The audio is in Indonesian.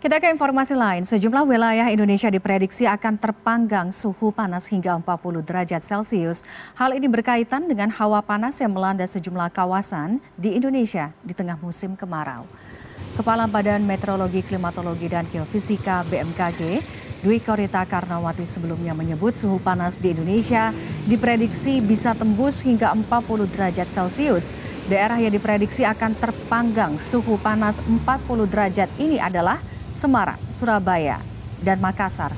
Kita ke informasi lain, sejumlah wilayah Indonesia diprediksi akan terpanggang suhu panas hingga 40 derajat Celcius. Hal ini berkaitan dengan hawa panas yang melanda sejumlah kawasan di Indonesia di tengah musim kemarau. Kepala Badan Meteorologi, Klimatologi, dan Geofisika BMKG, Dwi Korita Karnawati sebelumnya menyebut suhu panas di Indonesia diprediksi bisa tembus hingga 40 derajat Celcius. Daerah yang diprediksi akan terpanggang suhu panas 40 derajat ini adalah Semarang, Surabaya, dan Makassar.